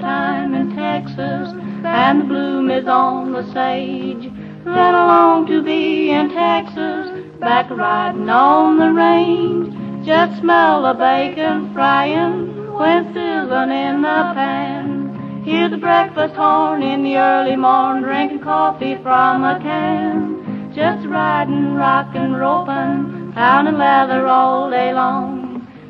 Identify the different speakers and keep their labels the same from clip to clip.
Speaker 1: time in Texas, and the bloom is on the sage. I long to be in Texas, back riding on the range. Just smell the bacon frying when sizzling in the pan. Hear the breakfast horn in the early morn, drinking coffee from a can. Just riding, rockin', ropin', pounding leather all day long.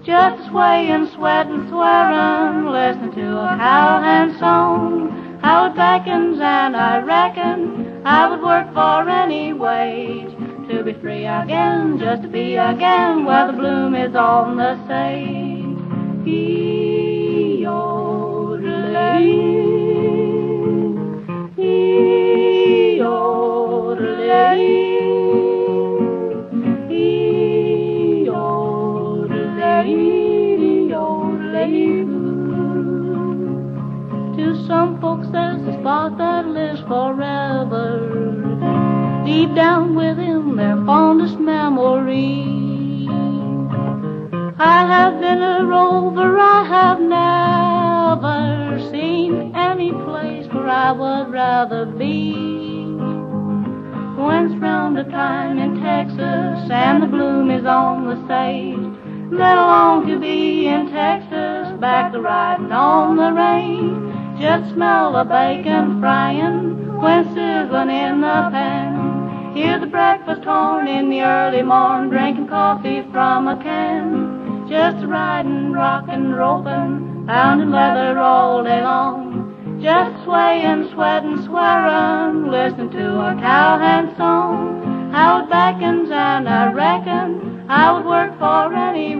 Speaker 1: Just swaying, sweating, swearing, listening to a cowhand song. How it beckons, and I reckon I would work for any wage to be free again, just to be again where the bloom is on the sage. E-O-D-L-A, To some folks there's a spot that lives forever deep down within their fondest memory. I have been a rover, I have never seen any place where I would rather be. Once roundup time in Texas, and the bloom is on the sage. Long to be in Texas, back to riding on the range. Just smell the bacon frying when sizzling in the pan. Hear the breakfast horn in the early morn, drinking coffee from a can. Just riding, rocking, roping, pounding leather all day long. Just swaying, sweating, swearing, listening to a cowhand song.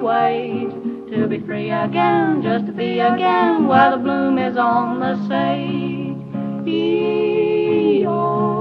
Speaker 1: Wage to be free again, just to be again while the bloom is on the sage. E-O-D-L-A,